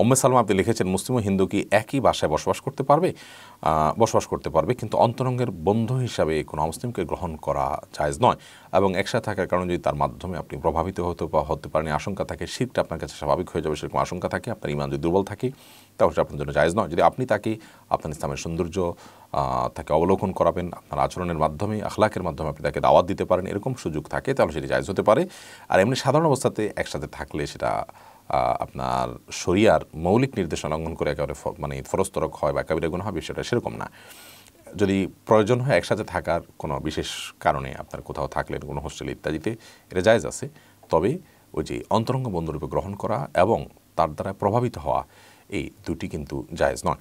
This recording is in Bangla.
ওম্মে সালমা আপনি লিখেছেন, মুসলিম ও হিন্দু কি একই বাসায় বসবাস করতে পারবে? বসবাস করতে পারবে, কিন্তু অন্তরঙ্গের বন্ধু হিসাবে কোনো মুসলিমকে গ্রহণ করা জায়জ নয়। এবং একসাথে থাকার কারণে যদি তার মাধ্যমে আপনি প্রভাবিত হতে বা হতে পারেন আশঙ্কা থাকে, শীতটা আপনার কাছে স্বাভাবিক হয়ে যাবে, সেরকম আশঙ্কা থাকে, আপনার ইমান যদি দুর্বল থাকে, তাহলে সেটা আপনার জন্য জায়জ নয়। যদি আপনি তাকে, আপনার ইসলামের সৌন্দর্য তাকে অবলোকন করাবেন, আপনার আচরণের মাধ্যমে, আখলাকের মাধ্যমে আপনি তাকে দাওয়াত দিতে পারেন, এরকম সুযোগ থাকে, তাহলে সেটি জায়জ হতে পারে। আর এমনি সাধারণ অবস্থাতে একসাথে থাকলে সেটা আপনার শরিয়ার মৌলিক নির্দেশনা লঙ্ঘন করে একেবারে মানে ফরস্তরক হয় বা কাবিরা গুণ হবে সেটা সেরকম না। যদি প্রয়োজন হয় একসাথে থাকার কোনো বিশেষ কারণে আপনার কোথাও থাকলেন কোনো হোস্টেলে ইত্যাদিতে, এটা জায়জ আছে। তবে ওই যে অন্তরঙ্গ বন্ধুরূপে গ্রহণ করা এবং তার দ্বারা প্রভাবিত হওয়া, এই দুটি কিন্তু জায়জ নয়।